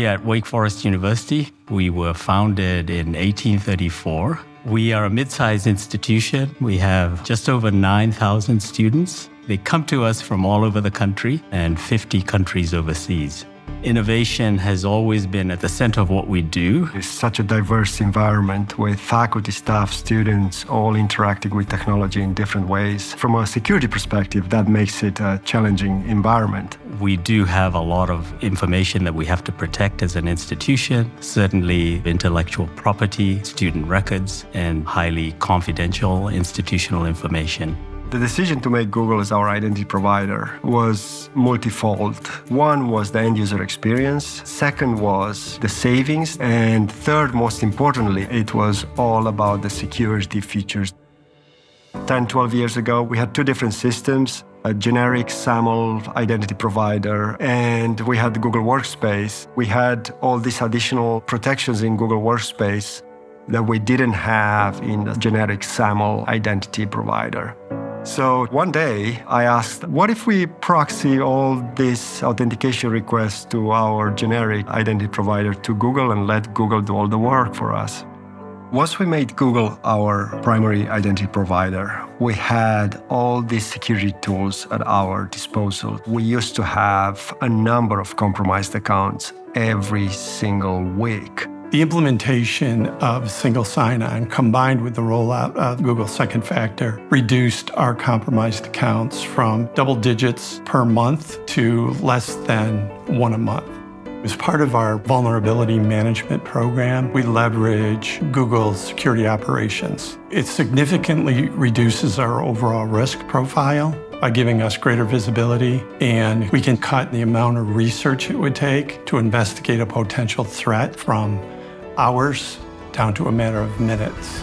We at Wake Forest University, we were founded in 1834. We are a mid sized institution. We have just over 9,000 students. They come to us from all over the country and 50 countries overseas. Innovation has always been at the center of what we do. It's such a diverse environment with faculty, staff, students all interacting with technology in different ways. From a security perspective, that makes it a challenging environment. We do have a lot of information that we have to protect as an institution, certainly intellectual property, student records, and highly confidential institutional information. The decision to make Google as our identity provider was multifold. One was the end user experience, second was the savings, and third, most importantly, it was all about the security features. 10, 12 years ago, we had two different systems a generic SAML identity provider, and we had Google Workspace. We had all these additional protections in Google Workspace that we didn't have in the generic SAML identity provider. So one day I asked, what if we proxy all these authentication requests to our generic identity provider to Google and let Google do all the work for us? Once we made Google our primary identity provider, we had all these security tools at our disposal. We used to have a number of compromised accounts every single week. The implementation of single sign-on combined with the rollout of Google Second Factor reduced our compromised accounts from double digits per month to less than one a month. As part of our vulnerability management program, we leverage Google's security operations. It significantly reduces our overall risk profile by giving us greater visibility, and we can cut the amount of research it would take to investigate a potential threat from hours down to a matter of minutes.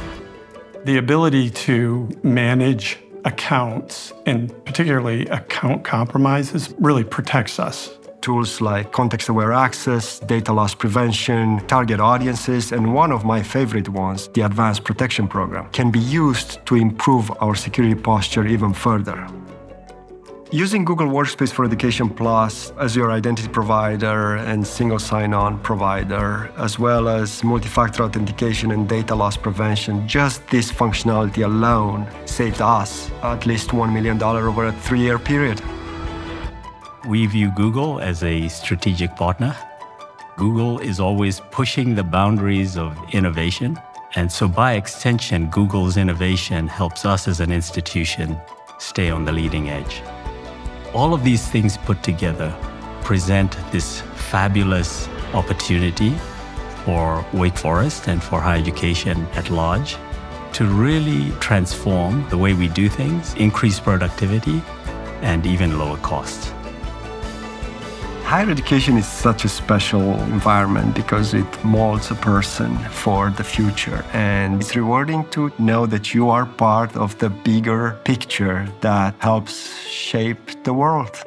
The ability to manage accounts and particularly account compromises really protects us. Tools like context aware access, data loss prevention, target audiences, and one of my favorite ones, the Advanced Protection Program, can be used to improve our security posture even further. Using Google Workspace for Education Plus as your identity provider and single sign-on provider, as well as multi-factor authentication and data loss prevention, just this functionality alone saved us at least $1 million over a three-year period. We view Google as a strategic partner. Google is always pushing the boundaries of innovation. And so by extension, Google's innovation helps us as an institution stay on the leading edge. All of these things put together present this fabulous opportunity for Wake Forest and for higher education at large to really transform the way we do things, increase productivity, and even lower costs. Higher education is such a special environment because it molds a person for the future. And it's rewarding to know that you are part of the bigger picture that helps shape the world.